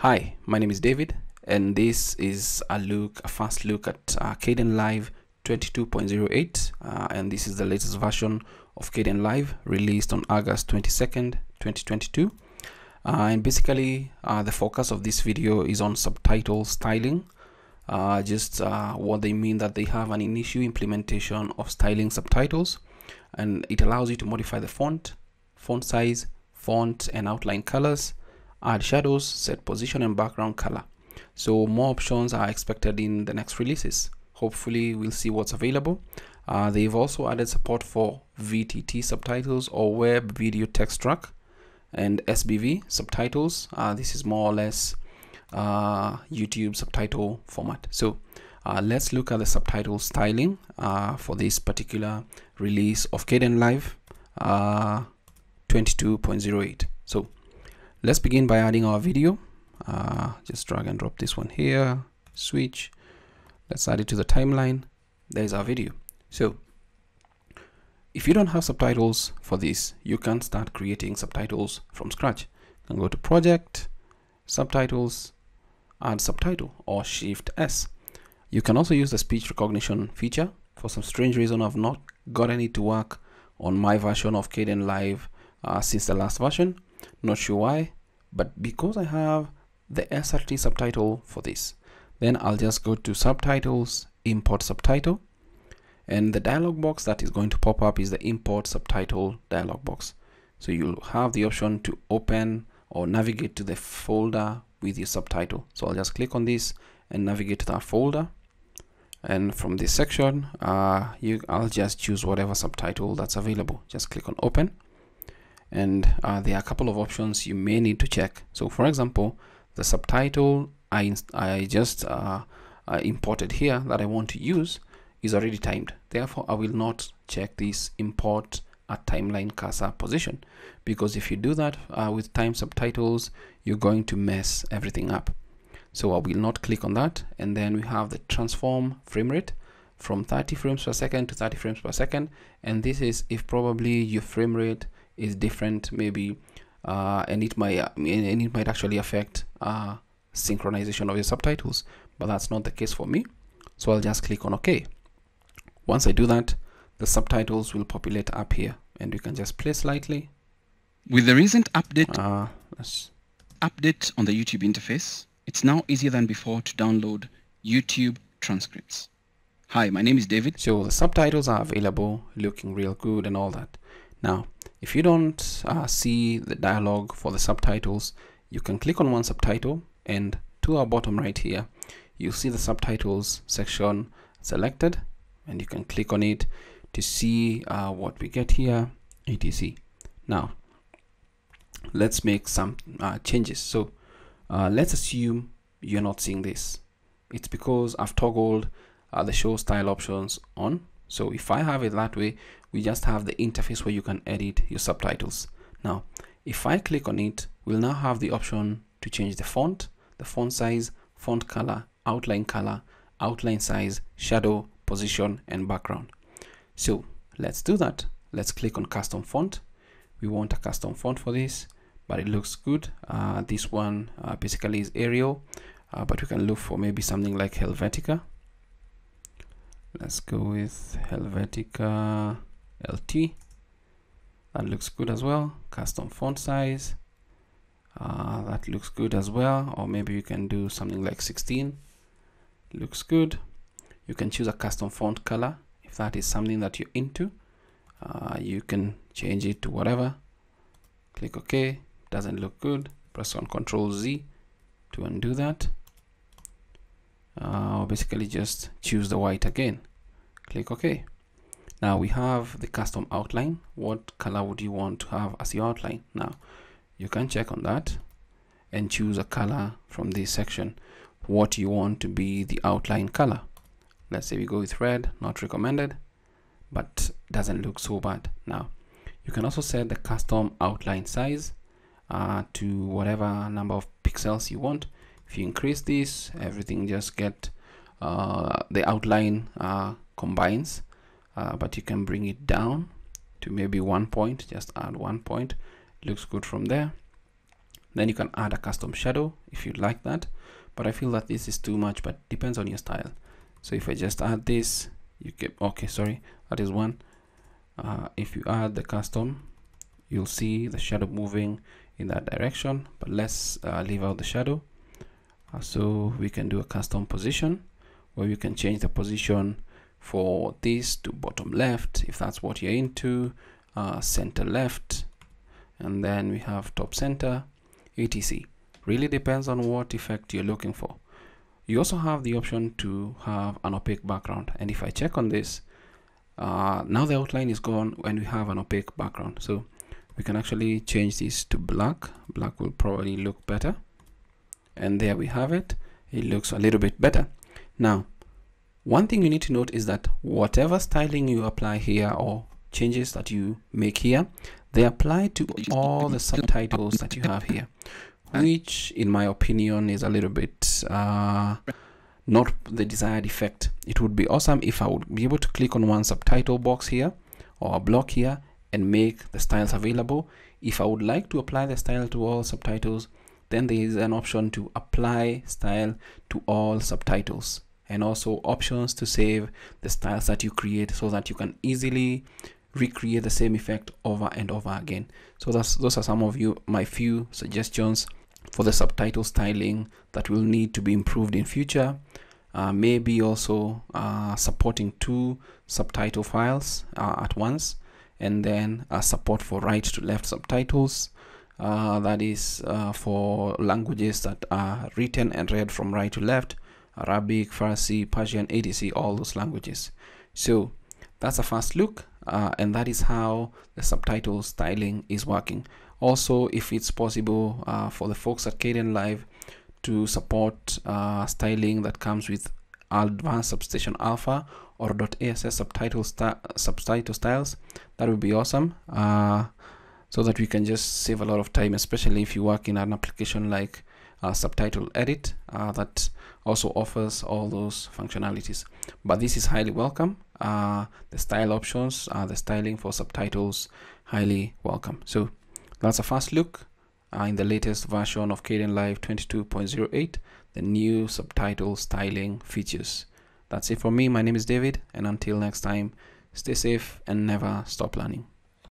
Hi, my name is David, and this is a look, a fast look at uh, Kdenlive 22.08, uh, and this is the latest version of Caden Kdenlive released on August 22nd, 2022. Uh, and basically, uh, the focus of this video is on subtitle styling. Uh, just uh, what they mean that they have an initial implementation of styling subtitles, and it allows you to modify the font, font size, font, and outline colors add shadows, set position and background color. So more options are expected in the next releases. Hopefully we'll see what's available. Uh, they've also added support for VTT subtitles or web video text track and SBV subtitles. Uh, this is more or less uh, YouTube subtitle format. So uh, let's look at the subtitle styling uh, for this particular release of Kdenlive uh, 22.08. So let's begin by adding our video. Uh, just drag and drop this one here. Switch. Let's add it to the timeline. There's our video. So if you don't have subtitles for this you can start creating subtitles from scratch. You can go to project subtitles add subtitle or shift s. You can also use the speech recognition feature for some strange reason. I've not gotten it to work on my version of Kdenlive uh, since the last version not sure why but because I have the SRT subtitle for this then I'll just go to subtitles import subtitle and the dialog box that is going to pop up is the import subtitle dialog box. So you'll have the option to open or navigate to the folder with your subtitle. So I'll just click on this and navigate to that folder. And from this section uh, you I'll just choose whatever subtitle that's available. Just click on open and uh, there are a couple of options you may need to check. So for example the subtitle I, I just uh, uh, imported here that I want to use is already timed. Therefore I will not check this import a timeline cursor position because if you do that uh, with time subtitles you're going to mess everything up. So I will not click on that. And then we have the transform frame rate from 30 frames per second to 30 frames per second. And this is if probably your frame rate is different maybe uh, and it might and it might actually affect uh, synchronization of your subtitles but that's not the case for me. So I'll just click on OK once I do that the subtitles will populate up here and you can just play slightly. With the recent update uh, update on the YouTube interface it's now easier than before to download YouTube transcripts. Hi my name is David. So the subtitles are available looking real good and all that now if you don't uh, see the dialog for the subtitles, you can click on one subtitle and to our bottom right here, you'll see the subtitles section selected and you can click on it to see uh, what we get here, etc. Now, let's make some uh, changes. So uh, let's assume you're not seeing this. It's because I've toggled uh, the show style options on so if I have it that way, we just have the interface where you can edit your subtitles. Now, if I click on it, we'll now have the option to change the font, the font size, font color, outline color, outline size, shadow, position, and background. So let's do that. Let's click on custom font. We want a custom font for this, but it looks good. Uh, this one uh, basically is Arial, uh, but we can look for maybe something like Helvetica let's go with Helvetica LT that looks good as well. Custom font size. Uh, that looks good as well. Or maybe you can do something like 16 looks good. You can choose a custom font color. If that is something that you're into uh, you can change it to whatever. Click OK. Doesn't look good. Press on Ctrl Z to undo that. Uh, basically just choose the white again click OK. Now we have the custom outline. What color would you want to have as your outline? Now you can check on that and choose a color from this section. What you want to be the outline color. Let's say we go with red not recommended but doesn't look so bad. Now you can also set the custom outline size uh, to whatever number of pixels you want. If you increase this everything just get uh, the outline uh, combines uh, but you can bring it down to maybe one point just add one point. Looks good from there. Then you can add a custom shadow if you like that but I feel that this is too much but depends on your style. So if I just add this you get okay sorry that is one. Uh, if you add the custom you'll see the shadow moving in that direction but let's uh, leave out the shadow. Uh, so we can do a custom position where you can change the position for this to bottom left. If that's what you're into uh, center left. And then we have top center etc. Really depends on what effect you're looking for. You also have the option to have an opaque background. And if I check on this uh, now the outline is gone when we have an opaque background. So we can actually change this to black. Black will probably look better. And there we have it. It looks a little bit better. Now one thing you need to note is that whatever styling you apply here or changes that you make here they apply to all the subtitles that you have here which in my opinion is a little bit uh, not the desired effect. It would be awesome if I would be able to click on one subtitle box here or a block here and make the styles available. If I would like to apply the style to all subtitles then there is an option to apply style to all subtitles and also options to save the styles that you create so that you can easily recreate the same effect over and over again. So that's those are some of you my few suggestions for the subtitle styling that will need to be improved in future. Uh, maybe also uh, supporting two subtitle files uh, at once and then support for right to left subtitles uh, that is uh, for languages that are written and read from right to left Arabic, Farsi, Persian, etc all those languages. So that's a first look uh, and that is how the subtitle styling is working. Also if it's possible uh, for the folks at Kdenlive to support uh, styling that comes with advanced substation alpha or .ass subtitle, subtitle styles that would be awesome uh, so that we can just save a lot of time especially if you work in an application like uh, subtitle edit uh, that also offers all those functionalities. But this is highly welcome. Uh, the style options uh, the styling for subtitles highly welcome. So that's a first look uh, in the latest version of Kdenlive 22.08 the new subtitle styling features. That's it for me. My name is David and until next time stay safe and never stop learning